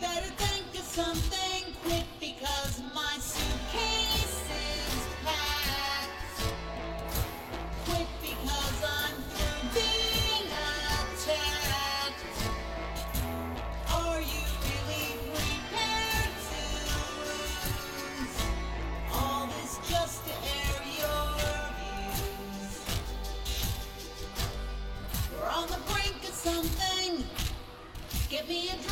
Better think of something quick because my suitcase is packed. Quick because I'm through being attacked. Are you really prepared to lose all this just to air your views? We're on the brink of something. Get me a drink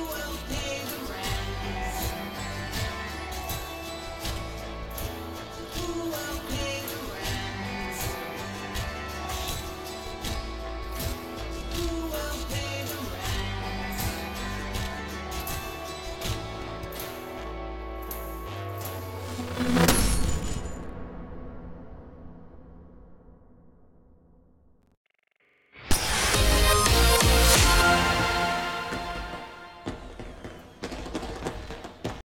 will pay.